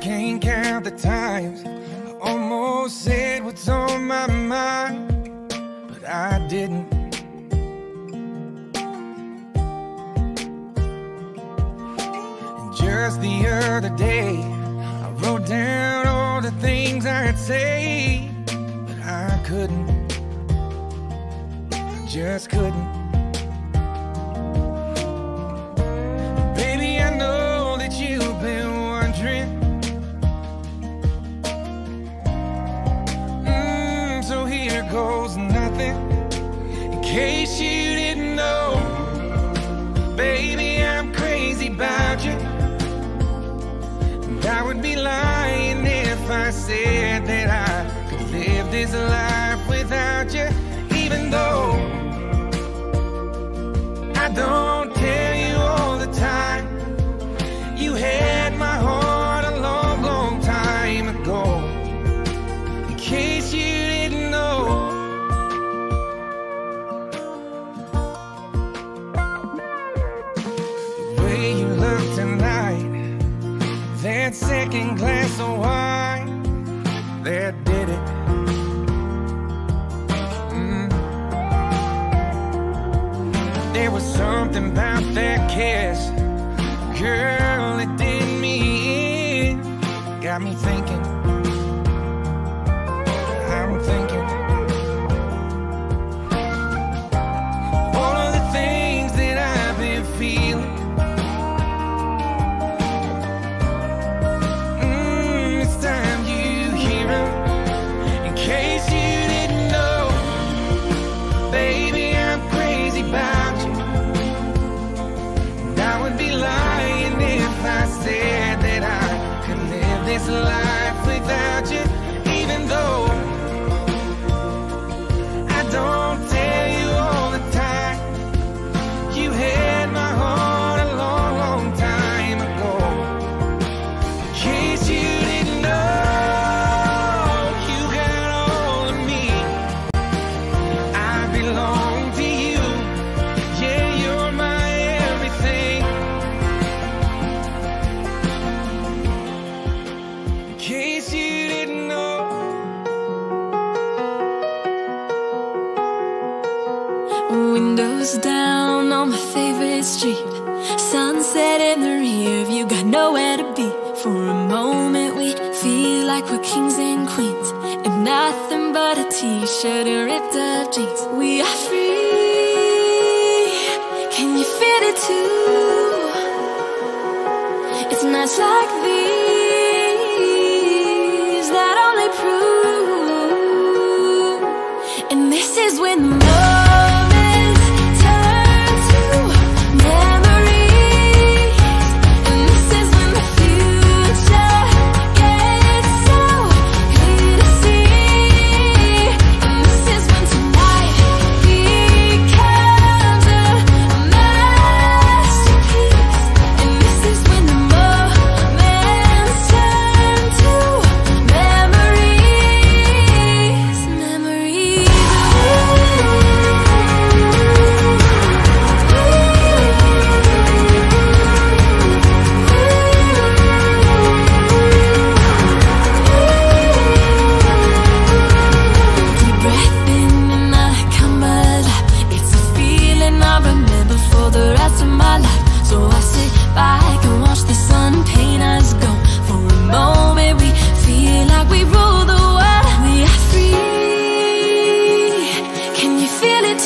about the times I almost said what's on my mind, but I didn't. And just the other day, I wrote down all the things I'd say, but I couldn't. I just couldn't. Case you didn't know, baby, I'm crazy about you. And I would be lying if I said that I could live this life second glass of wine, that did it. Mm. There was something about that kiss, girl, it did me in. Got me thinking, Windows down on my favorite street. Sunset in the rear view, got nowhere to be. For a moment, we feel like we're kings and queens. And nothing but a t shirt and ripped up jeans. We are free. Can you feel it too? It's nights like these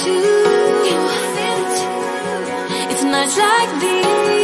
too? It's nights like these